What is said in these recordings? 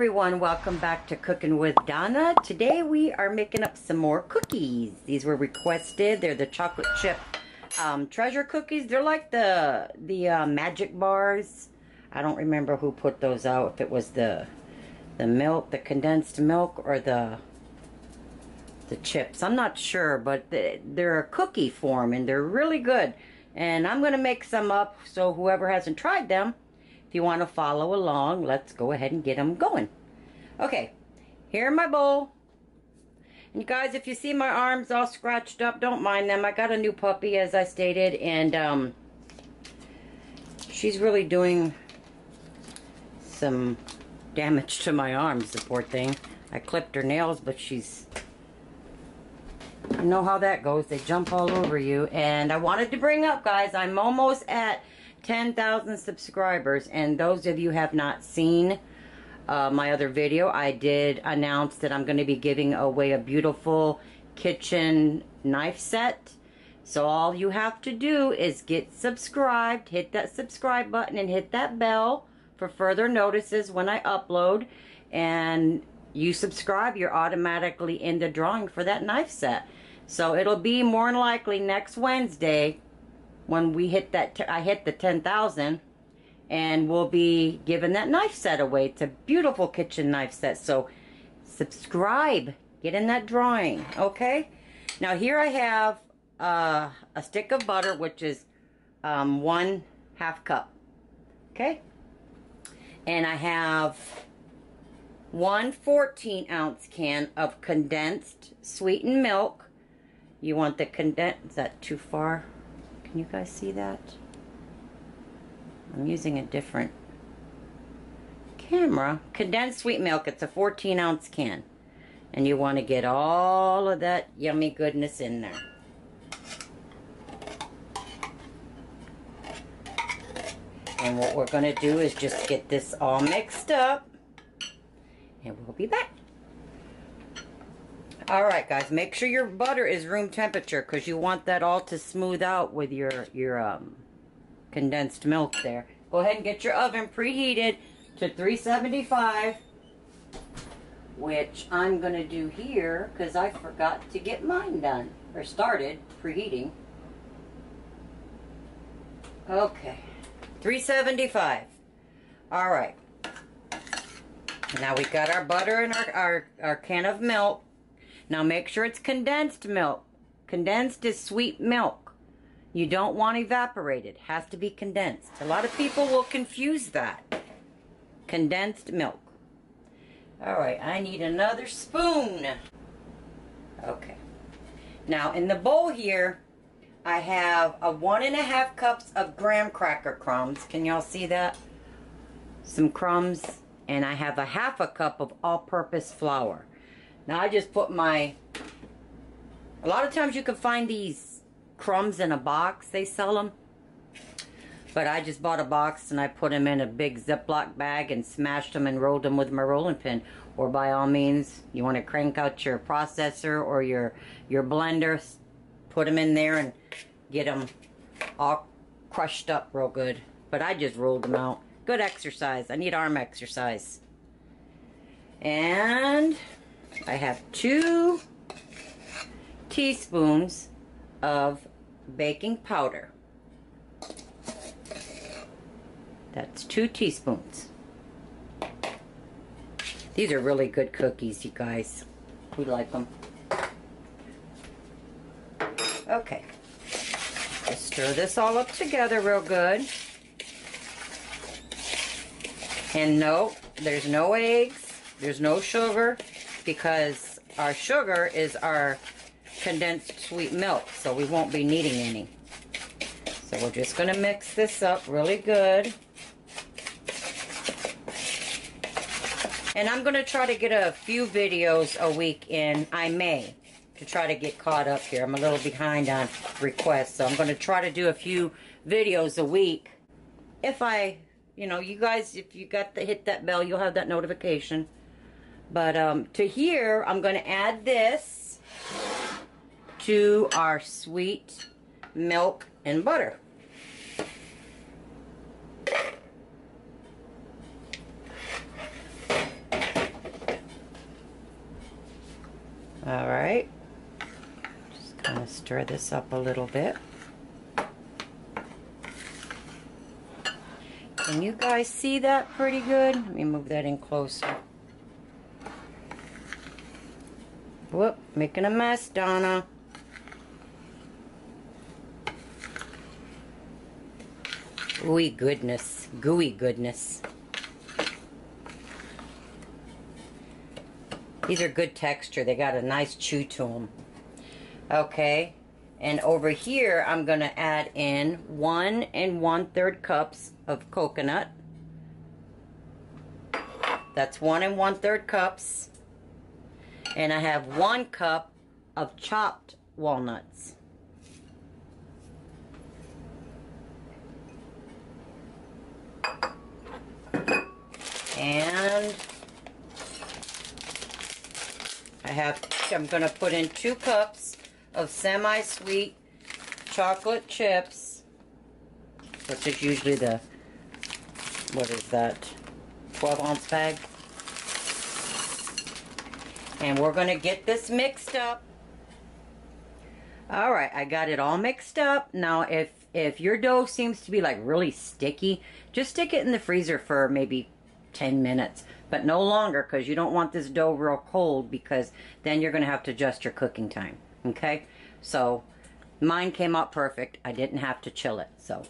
everyone, welcome back to Cooking with Donna. Today we are making up some more cookies. These were requested. They're the chocolate chip um, treasure cookies. They're like the the uh, magic bars. I don't remember who put those out. If it was the the milk, the condensed milk, or the the chips. I'm not sure, but they're a cookie form and they're really good. And I'm going to make some up so whoever hasn't tried them if you want to follow along, let's go ahead and get them going. Okay, here my bowl. And guys, if you see my arms all scratched up, don't mind them. I got a new puppy, as I stated, and um, she's really doing some damage to my arms, the poor thing. I clipped her nails, but she's... You know how that goes. They jump all over you. And I wanted to bring up, guys, I'm almost at 10,000 subscribers. And those of you have not seen uh, my other video, I did announce that I'm going to be giving away a beautiful kitchen knife set. So all you have to do is get subscribed, hit that subscribe button and hit that bell for further notices when I upload. And you subscribe, you're automatically in the drawing for that knife set. So it'll be more than likely next Wednesday when we hit that, I hit the 10,000 and we'll be giving that knife set away. It's a beautiful kitchen knife set. So subscribe, get in that drawing, okay? Now here I have uh, a stick of butter, which is um, one half cup, okay? And I have one 14 ounce can of condensed sweetened milk. You want the condensed, is that too far? Can you guys see that? I'm using a different camera. Condensed sweet milk, it's a 14 ounce can. And you want to get all of that yummy goodness in there. And what we're going to do is just get this all mixed up. And we'll be back. Alright guys, make sure your butter is room temperature because you want that all to smooth out with your, your um, condensed milk there. Go ahead and get your oven preheated to 375 which I'm going to do here because I forgot to get mine done or started preheating. Okay, 375. All right. Now we got our butter and our, our, our can of milk. Now make sure it's condensed milk. Condensed is sweet milk. You don't want evaporated. Has to be condensed. A lot of people will confuse that. Condensed milk. Alright, I need another spoon. Okay. Now in the bowl here, I have a one and a half cups of graham cracker crumbs. Can y'all see that? Some crumbs. And I have a half a cup of all-purpose flour. Now I just put my, a lot of times you can find these crumbs in a box, they sell them. But I just bought a box and I put them in a big Ziploc bag and smashed them and rolled them with my rolling pin. Or by all means, you want to crank out your processor or your, your blender, put them in there and get them all crushed up real good. But I just rolled them out. Good exercise. I need arm exercise. And I have two teaspoons of baking powder. That's two teaspoons. These are really good cookies, you guys. We like them. Okay. Just stir this all up together real good. And no, there's no eggs. There's no sugar because our sugar is our condensed sweet milk, so we won't be needing any. So we're just going to mix this up really good. And I'm going to try to get a few videos a week in. I may to try to get caught up here. I'm a little behind on requests, so I'm going to try to do a few videos a week. If I, you know, you guys, if you got to hit that bell, you'll have that notification. But um, to here, I'm going to add this to our sweet milk and butter. All right. Just kind of stir this up a little bit. Can you guys see that pretty good? Let me move that in closer. Whoop, making a mess, Donna. Ooey goodness, gooey goodness. These are good texture. They got a nice chew to them. Okay. And over here, I'm going to add in one and one third cups of coconut. That's one and one third cups. And I have one cup of chopped walnuts. And I have, I'm going to put in two cups of semi-sweet chocolate chips, which is usually the, what is that, 12 ounce bag. And we're going to get this mixed up. All right, I got it all mixed up. Now, if if your dough seems to be like really sticky, just stick it in the freezer for maybe 10 minutes, but no longer because you don't want this dough real cold because then you're going to have to adjust your cooking time. Okay, so mine came out perfect. I didn't have to chill it. So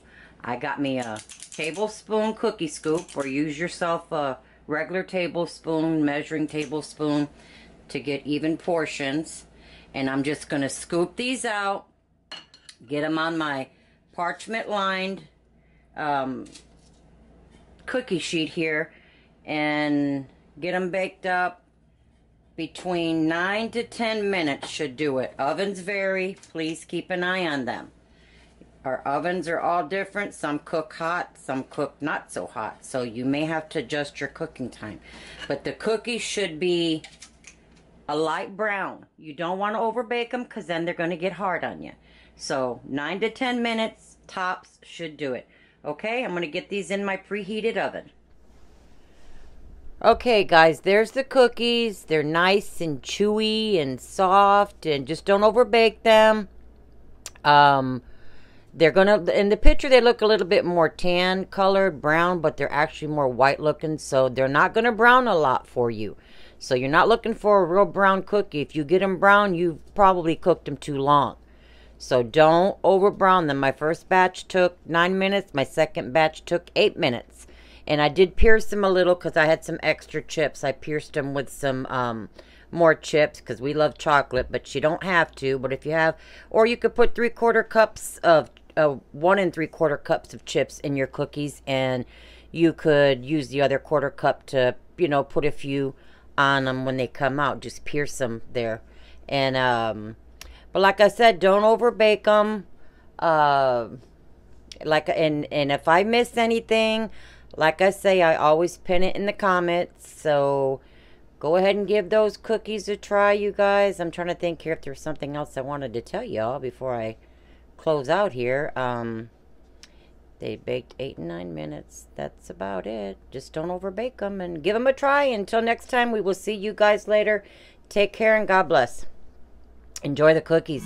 I got me a tablespoon cookie scoop or use yourself a regular tablespoon, measuring tablespoon to get even portions. And I'm just going to scoop these out, get them on my parchment lined um, cookie sheet here and get them baked up between 9 to 10 minutes should do it. Ovens vary. Please keep an eye on them. Our ovens are all different. Some cook hot, some cook not so hot. So you may have to adjust your cooking time. But the cookies should be a light brown. You don't want to overbake them because then they're going to get hard on you. So 9 to 10 minutes tops should do it. Okay, I'm going to get these in my preheated oven. Okay, guys, there's the cookies. They're nice and chewy and soft, and just don't overbake them. Um, they're gonna in the picture they look a little bit more tan colored, brown, but they're actually more white looking, so they're not gonna brown a lot for you. So you're not looking for a real brown cookie. If you get them brown, you've probably cooked them too long. So don't over brown them. My first batch took nine minutes. My second batch took eight minutes. And I did pierce them a little because I had some extra chips. I pierced them with some um, more chips because we love chocolate, but you don't have to. But if you have, or you could put three quarter cups of, uh, one and three quarter cups of chips in your cookies, and you could use the other quarter cup to, you know, put a few on them when they come out. Just pierce them there. And, um, but like I said, don't over bake them. Uh, like, and, and if I miss anything, like I say, I always pin it in the comments. So go ahead and give those cookies a try, you guys. I'm trying to think here if there's something else I wanted to tell y'all before I close out here. Um, they baked eight and nine minutes. That's about it. Just don't overbake them and give them a try. Until next time, we will see you guys later. Take care and God bless. Enjoy the cookies.